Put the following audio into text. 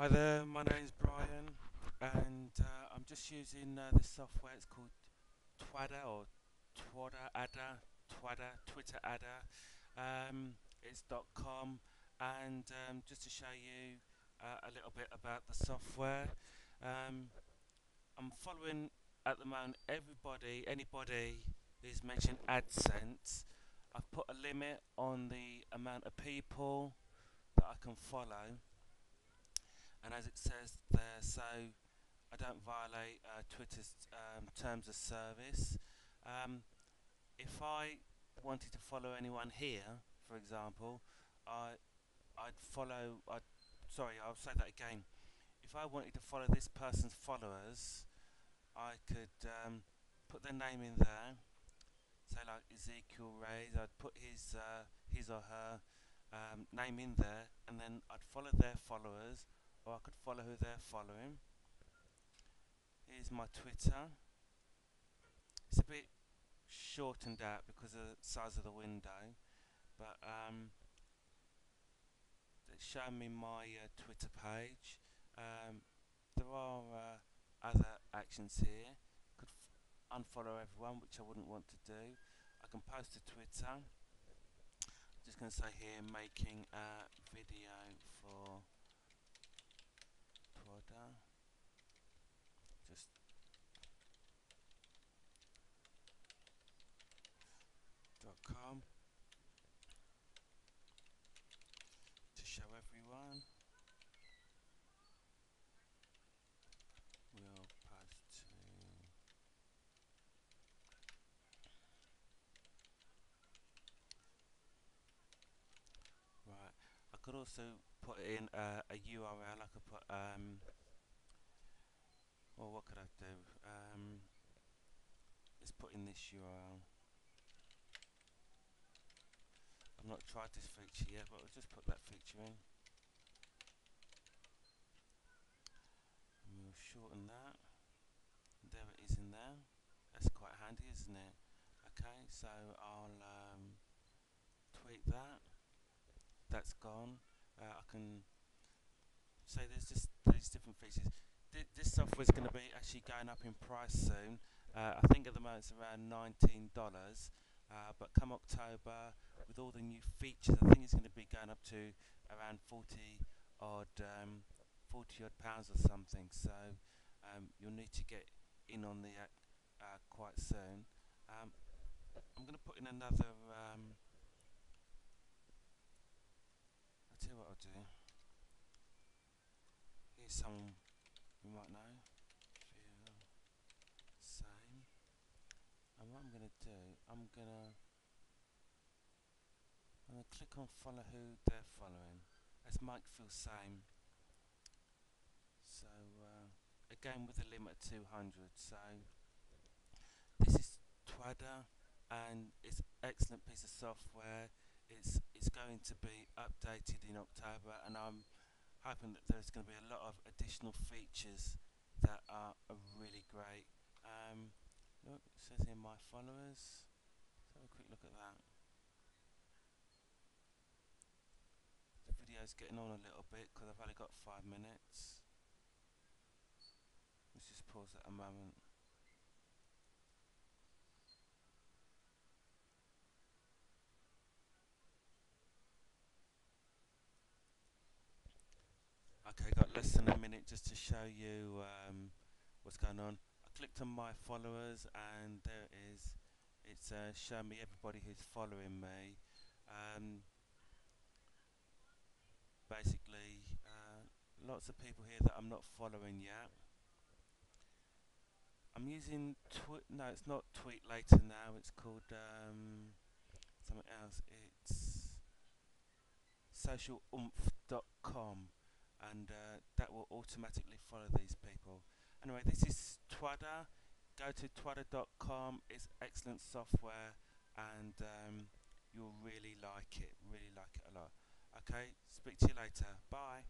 Hi there, my name's Brian and uh, I'm just using uh, this software, it's called Twadder or Twadder Adder, Twadder, Twitter Adder. Um, it's dot .com and um, just to show you uh, a little bit about the software. Um, I'm following at the moment everybody, anybody who's mentioned AdSense. I've put a limit on the amount of people that I can follow and as it says there so I don't violate uh, Twitter's um, terms of service. Um, if I wanted to follow anyone here for example I I'd follow I'd sorry I'll say that again. If I wanted to follow this person's followers I could um, put their name in there. Say like Ezekiel Reyes I'd put his uh, his or her um, name in there and then I'd follow their followers or I could follow who they're following. Here's my Twitter. It's a bit shortened out because of the size of the window, but um, it's showing me my uh, Twitter page. Um, there are uh, other actions here. Could unfollow everyone, which I wouldn't want to do. I can post to Twitter. I'm just going to say here, making a video for Twadder just dot com to show everyone we'll post to right I could also put in uh, a URL. I could put um, well, what could I do? Um, let's put in this URL. I've not tried this feature yet, but I'll just put that feature in. And we'll shorten that. There it is in there. That's quite handy, isn't it? Okay, so I'll um, tweet that. That's gone. Uh, I can say there's just these different features. Th this software is going to be actually going up in price soon. Uh, I think at the moment it's around $19, uh, but come October, with all the new features, I think it's going to be going up to around 40 odd, um, 40 odd pounds or something. So um, you'll need to get in on the uh, quite soon. Um, I'm going to put in another. Um, I'll tell you what I'll do. Here's someone you might know. Feel same. And what I'm to do, I'm to I'm to click on follow who they're following. That's Mike Filsaime. So uh, again with a limit of 200. So this is Twadder and it's excellent piece of software. It's it's going to be updated in October and I'm hoping that there's going to be a lot of additional features that are, really great. Um, look, it says here my followers. Let's have a quick look at that. The video's getting on a little bit because I've only got five minutes. Let's just pause at a moment. Okay, got less than a minute just to show you um, what's going on. I clicked on my followers and there it is. It's uh, showing me everybody who's following me. Um, basically, uh, lots of people here that I'm not following yet. I'm using tweet. No, it's not tweet later now. It's called um, something else. It's socialoomph.com and uh, that will automatically follow these people. Anyway, this is Twadder. Go to twadder.com. It's excellent software, and um, you'll really like it. Really like it a lot. Okay, speak to you later. Bye.